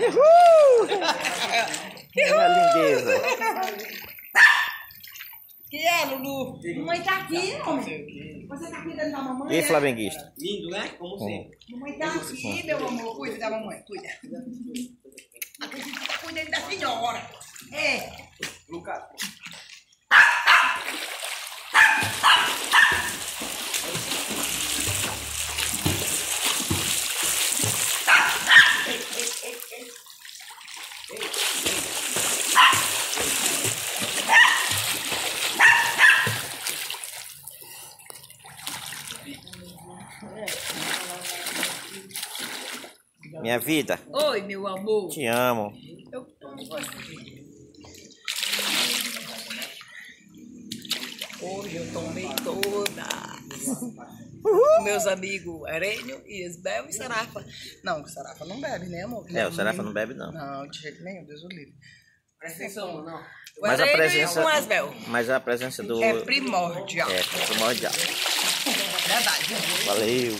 Uhul! Que lindeza. Que é, Lulu? Mamãe tá aqui, homem. Você tá cuidando da mamãe? E é? flamenguista? Lindo, né? Como sempre. Mamãe tá aqui, meu amor. Cuida da mamãe, cuida. Aqui a gente tá cuidando da senhora. É. Lucas. Minha vida, Oi, meu amor. te amo. Eu amo você. Hoje eu tomei todas. Meus amigos Arênio, Isbel e Sarafa. Não, Sarafa não bebe, né, amor? É, o Serafa não bebe, não. Não, de jeito nenhum, Deus o livre. Presta atenção, não. O Mas a Arênio presença-. Mas a presença do. É primordial. É, primordial. Verdade. Valeu.